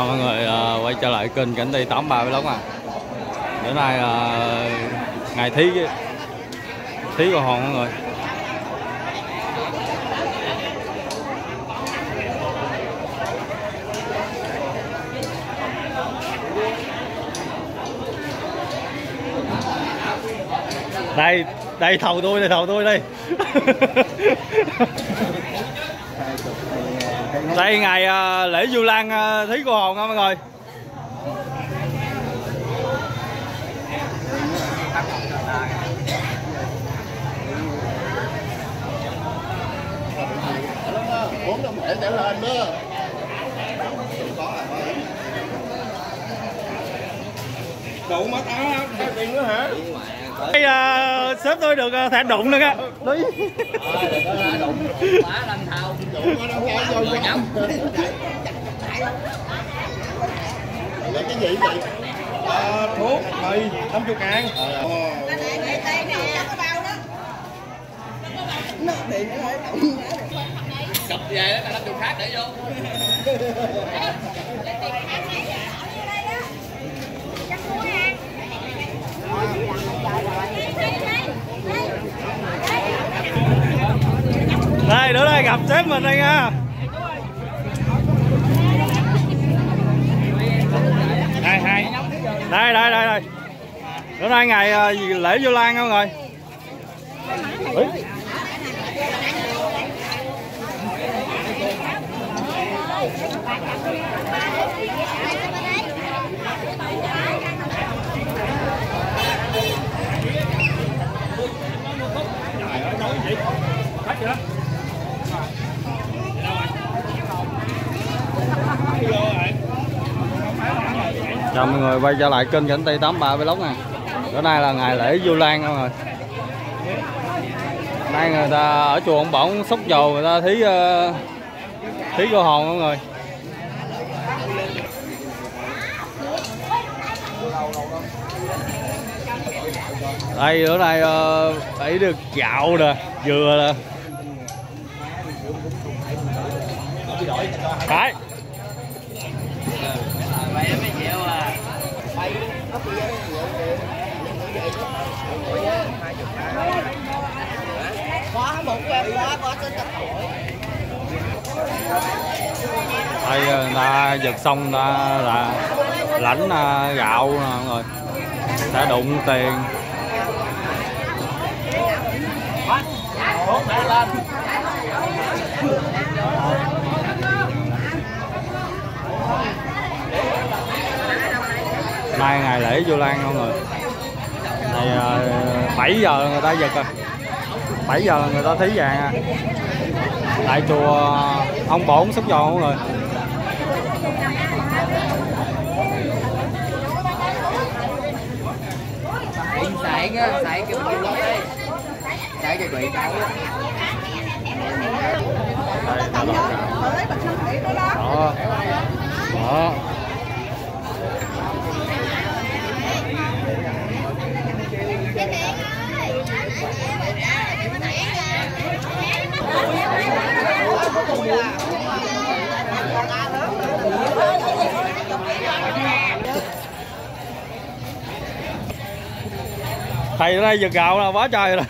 Chào mọi người uh, quay trở lại kênh Cảnh Ti 83 Vlog à? Bữa nay là ngày thí thí của hòn mọi người. Đây đây thầu tôi đây thầu tôi đây. đây ngày ờ, lễ du lan ờ, uh, thí cô hồn không mọi người. Bốn đồng thể trở lên đó đủ mất á tiền nữa hả? Bây giờ sếp tôi được ờ, uh, thẻ đụng nữa á quá thao đủ quá đâu cái vô vô lấy cái gì vậy? À, thuốc mì năm chục ngàn cặp về đó cả năm chục khác để vô đây nữa đây gặp sếp mình đây nha đây hai đây đây đây đây bữa nay ngày uh, lễ vô lan không rồi Ê. Thank you. Chào mọi người quay trở lại kênh Cảnh Tây 83 Vlog nè Bữa nay là ngày lễ Vu Lan không người Nay người ta ở chùa ông Bổng xúc dầu người ta thí uh, thí cô hồn không người. Đây bữa nay uh, phải được gạo nè, dừa nè. Đấy. Đây ờ, ta giật xong ta là lãnh ờ, gạo nè mọi người. Đã đụng tiền. Nay ngày lễ vô lan mọi người à? này ờ, bảy 7 giờ người ta giật à. rồi 7 giờ người ta thí vàng à. Tại chùa ờ, ông bổn xúc giòn mọi người? Sải cái sải cái mình đi sạn cái bị đâu đây nó đổ đó đó thầy ở đây giật gạo là quá trời rồi.